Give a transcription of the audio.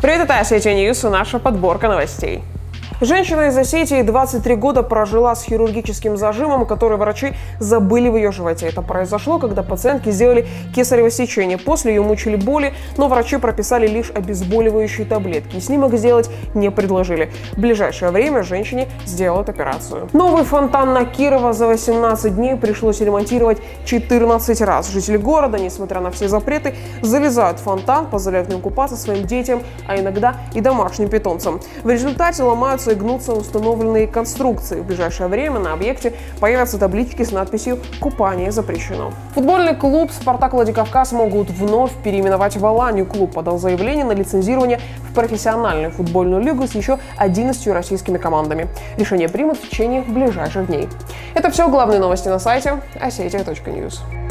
Привет, это Осетия Ньюс и наша подборка новостей. Женщина из Осетии 23 года прожила с хирургическим зажимом, который врачи забыли в ее животе. Это произошло, когда пациентке сделали кесарево сечение. После ее мучили боли, но врачи прописали лишь обезболивающие таблетки. снимок сделать не предложили. В ближайшее время женщине сделают операцию. Новый фонтан на Кирова за 18 дней пришлось ремонтировать 14 раз. Жители города, несмотря на все запреты, залезают в фонтан, позволяют в нем купаться своим детям, а иногда и домашним питомцам. В результате ломаются гнутся установленные конструкции. В ближайшее время на объекте появятся таблички с надписью «Купание запрещено». Футбольный клуб «Спартак Владикавказ» могут вновь переименовать в Аланию. Клуб подал заявление на лицензирование в профессиональную футбольную лигу с еще 11 российскими командами. Решение примут в течение ближайших дней. Это все главные новости на сайте осетия.news.